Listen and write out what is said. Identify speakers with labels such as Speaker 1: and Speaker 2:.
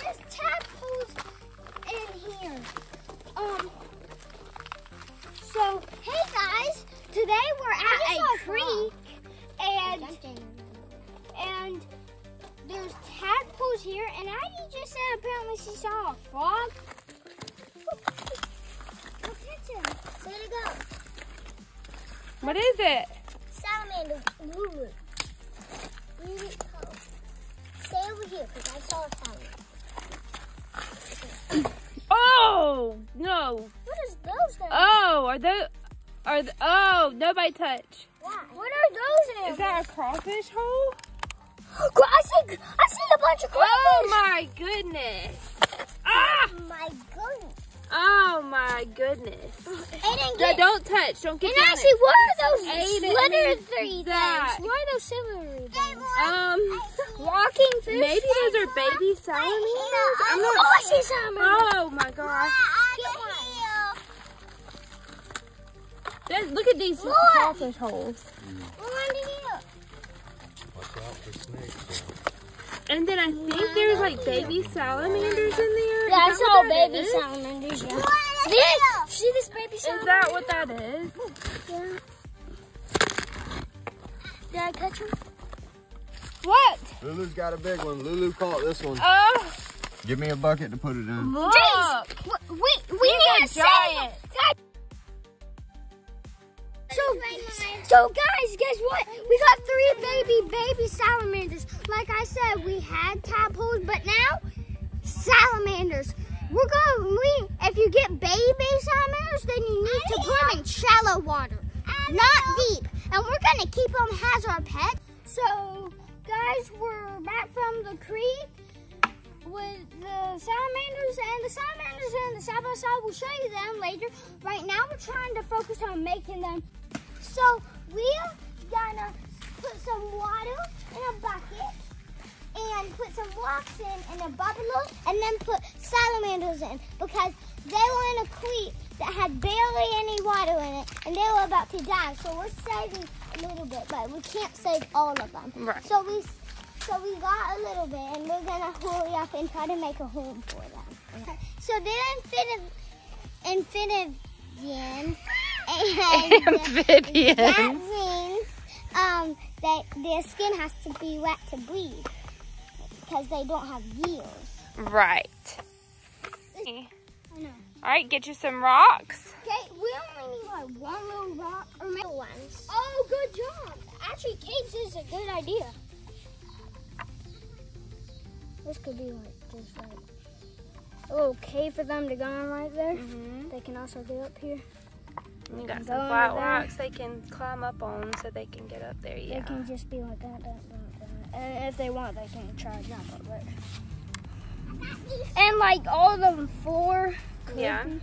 Speaker 1: there's tadpoles in here. Um. So hey guys, today we're at a creek, and and there's tadpoles here, and Ivy just said apparently she saw a frog. Go catch him. There you go.
Speaker 2: What is it?
Speaker 1: Salamander. Lulu. Lulu Cove. Stay over here because I saw a salamander.
Speaker 2: Oh no!
Speaker 1: What is those then?
Speaker 2: Oh, are those? Are the, oh nobody touch?
Speaker 1: Why? What are those then?
Speaker 2: Is that a crawfish hole?
Speaker 1: I see, I see a bunch of crawfish.
Speaker 2: Oh my goodness! Ah!
Speaker 1: Oh my goodness.
Speaker 2: Oh my goodness!
Speaker 1: Aiden,
Speaker 2: No, don't touch. Don't get
Speaker 1: and
Speaker 2: down
Speaker 1: actually,
Speaker 2: it.
Speaker 1: what are those
Speaker 2: Aiden
Speaker 1: slithery
Speaker 2: needs
Speaker 1: things?
Speaker 2: that.
Speaker 1: What are those slithery things?
Speaker 2: Um,
Speaker 1: Walking fish?
Speaker 2: maybe those are baby salamanders. I'm
Speaker 1: Oh. I see salamander.
Speaker 2: Oh my gosh! There's- Look at these
Speaker 1: Look.
Speaker 2: crawfish holes.
Speaker 1: One.
Speaker 3: Watch out for snakes.
Speaker 2: And then I think there's like baby salamanders in there.
Speaker 1: Yeah, I
Speaker 2: Is
Speaker 1: saw baby
Speaker 2: is?
Speaker 1: salamanders. Yeah. This, see this baby salamander?
Speaker 2: Is that what that is?
Speaker 1: Yeah. Did I catch him?
Speaker 2: What?
Speaker 3: Lulu's got a big one. Lulu caught this one.
Speaker 2: Oh,
Speaker 3: Give me a bucket to put it in.
Speaker 2: look!
Speaker 1: We, we, So, guys, guess what? We got three baby, baby salamanders. Like I said, we had tadpoles, but now salamanders. We're going. We if you get baby salamanders, then you need to put them in shallow water, not deep. And we're gonna keep them as our pet. So, guys, we're back from the creek with the salamanders and the salamanders and the side by side. We'll show you them later. Right now, we're trying to focus on making them. So we're gonna put some water in a bucket and put some rocks in and a bubbler and then put salamanders in because they were in a creek that had barely any water in it and they were about to die. So we're saving a little bit, but we can't save all of them.
Speaker 2: Right.
Speaker 1: So we so we got a little bit and we're gonna hurry up and try to make a home for them. Okay. So they're amphibians amphibians and
Speaker 2: Amphibians.
Speaker 1: that means um, that their skin has to be wet to breathe because they don't have gills.
Speaker 2: Right.
Speaker 1: I know.
Speaker 2: All right, get you some rocks.
Speaker 1: Okay, we only need like one little rock or maybe ones. Oh, good job. Actually, caves is a good idea. This could be like just like a little cave for them to go in right there.
Speaker 2: Mm-hmm.
Speaker 1: They can also get up here.
Speaker 2: You got
Speaker 1: Go
Speaker 2: some flat
Speaker 1: there.
Speaker 2: rocks they can climb up on so they can get up there. yeah.
Speaker 1: They can just be like that, that, that, that. And if they want, they can try to jump up it. And like all of them four.
Speaker 2: Yeah.
Speaker 1: creepy-